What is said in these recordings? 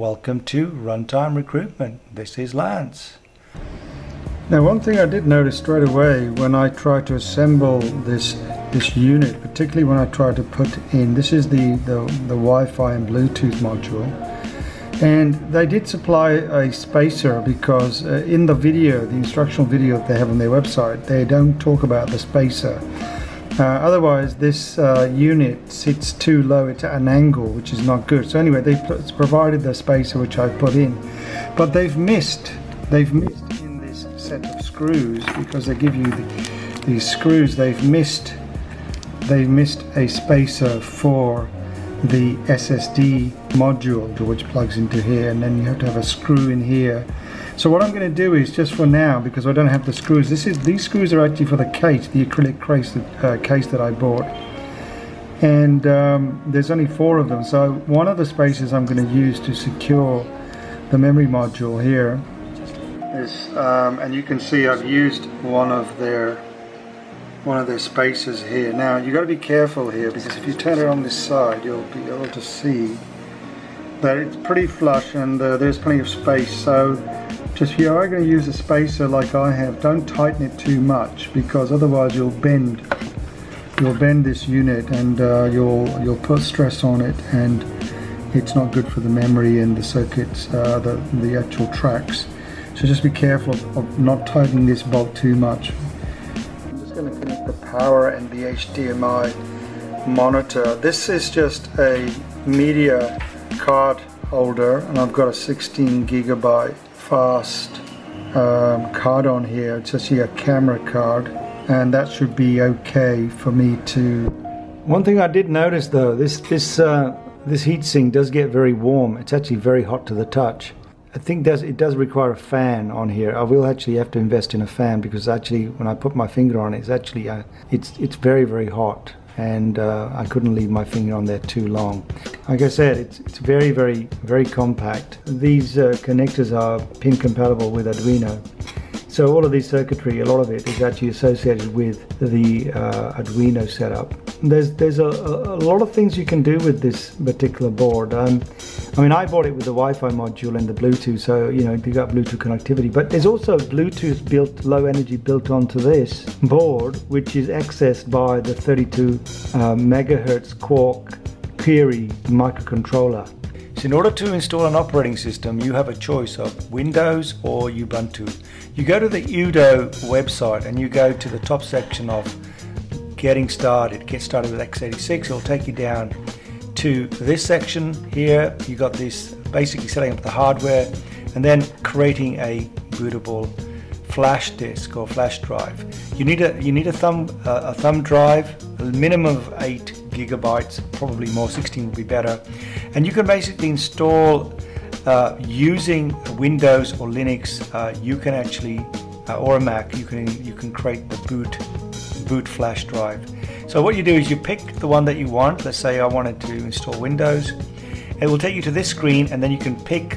Welcome to Runtime Recruitment. This is Lance. Now one thing I did notice straight away when I tried to assemble this this unit, particularly when I tried to put in, this is the, the, the Wi-Fi and Bluetooth module, and they did supply a spacer because uh, in the video, the instructional video that they have on their website, they don't talk about the spacer. Uh, otherwise, this uh, unit sits too low, it's at an angle, which is not good. So anyway, they provided the spacer which I put in, but they've missed, they've missed in this set of screws because they give you the, these screws. They've missed, they've missed a spacer for the SSD module, which plugs into here, and then you have to have a screw in here so what I'm going to do is just for now, because I don't have the screws, this is these screws are actually for the case, the acrylic case that, uh, case that I bought. And um, there's only four of them. So one of the spaces I'm going to use to secure the memory module here is, um, and you can see I've used one of their one of their spaces here. Now you've got to be careful here because if you turn it on this side, you'll be able to see that it's pretty flush and uh, there's plenty of space. So just if you are going to use a spacer like I have, don't tighten it too much because otherwise you'll bend you'll bend this unit and uh, you'll you'll put stress on it and it's not good for the memory and the circuits, uh, the, the actual tracks. So just be careful of not tightening this bolt too much. Going to connect the power and the HDMI monitor. This is just a media card holder and I've got a 16 gigabyte fast um, card on here. It's actually a camera card and that should be okay for me to... One thing I did notice though, this, this, uh, this heatsink does get very warm. It's actually very hot to the touch. I think does it does require a fan on here. I will actually have to invest in a fan because actually when I put my finger on it, it's actually uh, it's it's very very hot and uh, I couldn't leave my finger on there too long. Like I said, it's, it's very, very, very compact. These uh, connectors are pin compatible with Arduino. So all of this circuitry, a lot of it is actually associated with the uh, Arduino setup. There's there's a, a, lot of things you can do with this particular board. Um, I mean, I bought it with the Wi-Fi module and the Bluetooth, so you know you got Bluetooth connectivity. But there's also Bluetooth built, low energy built onto this board, which is accessed by the 32 uh, megahertz Quark Curie microcontroller. So in order to install an operating system, you have a choice of Windows or Ubuntu. You go to the UDOO website and you go to the top section of Getting Started, Get Started with x86. It'll take you down to this section here. You got this basically setting up the hardware and then creating a bootable flash disk or flash drive. You need a you need a thumb uh, a thumb drive, a minimum of eight gigabytes, probably more. 16 would be better, and you can basically install uh, using Windows or Linux. Uh, you can actually uh, or a Mac. You can you can create the boot boot flash drive. So what you do is you pick the one that you want. Let's say I wanted to install Windows. It will take you to this screen, and then you can pick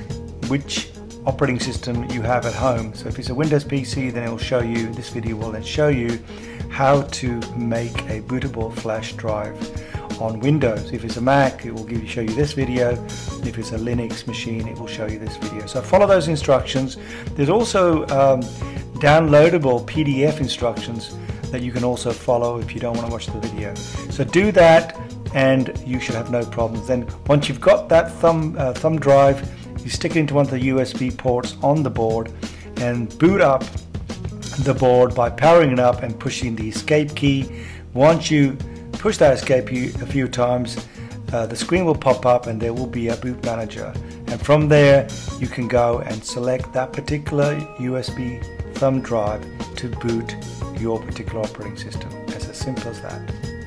which operating system you have at home. So if it's a Windows PC, then it will show you, this video will then show you how to make a bootable flash drive on Windows. If it's a Mac, it will give you, show you this video. If it's a Linux machine, it will show you this video. So follow those instructions. There's also um, downloadable PDF instructions that you can also follow if you don't want to watch the video. So do that and you should have no problems. Then once you've got that thumb, uh, thumb drive, you stick it into one of the USB ports on the board and boot up the board by powering it up and pushing the escape key. Once you push that escape key a few times, uh, the screen will pop up and there will be a boot manager. And from there, you can go and select that particular USB thumb drive to boot your particular operating system. It's as simple as that.